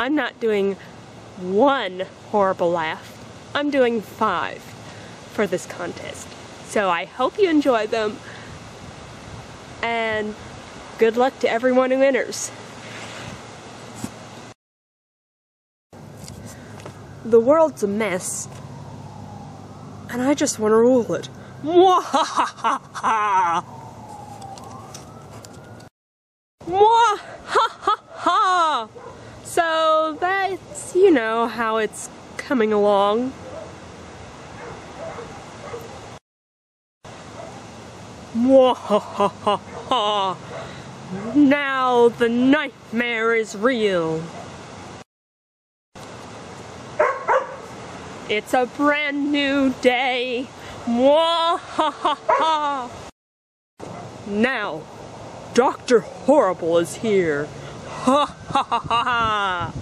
I'm not doing one horrible laugh. I'm doing five for this contest. So I hope you enjoy them. And good luck to everyone who enters. The world's a mess. And I just want to rule it. Mwahaha! Mwahaha! That's, you know, how it's coming along. Now the nightmare is real. It's a brand new day. Now, Dr. Horrible is here. Ha ha ha ha!